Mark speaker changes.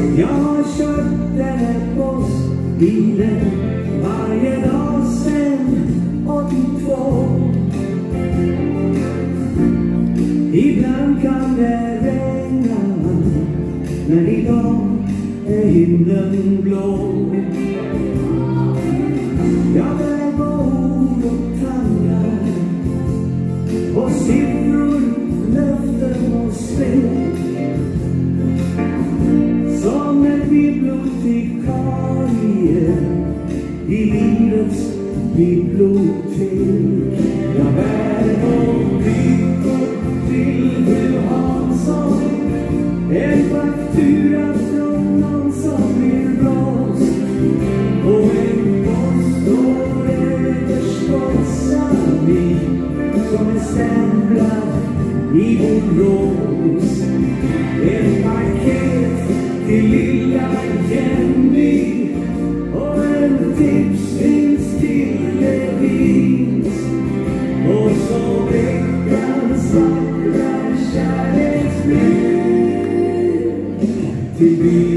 Speaker 1: Jag köpte en postbilen varje dag sen 82. Ibland kan det regna, men idag är himlen blå. Jag bär ord och tankar och siffror, löften och spel. Bibliotekarie i livets bibliotek. Jag bär på kryckor till fru Hansson en faktura från någon som blir blåst och en postorderförskottsavi som är stämplad i Borås. Ett paket till lilla Baby.